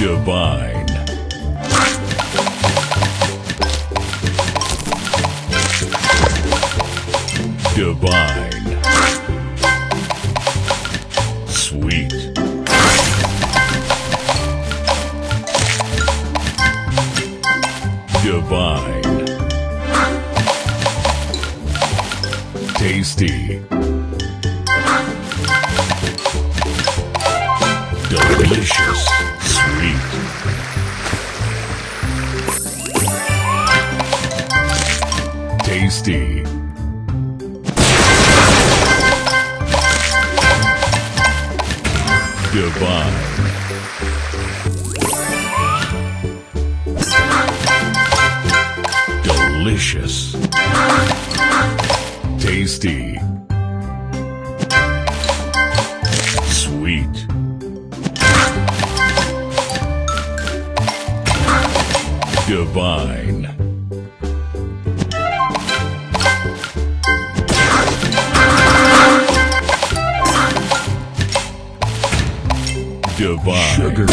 Divine. Divine. Sweet. Divine. Tasty. Delicious. Tasty. Divine. Delicious. Tasty. Sweet. Divine. Divine. Sugar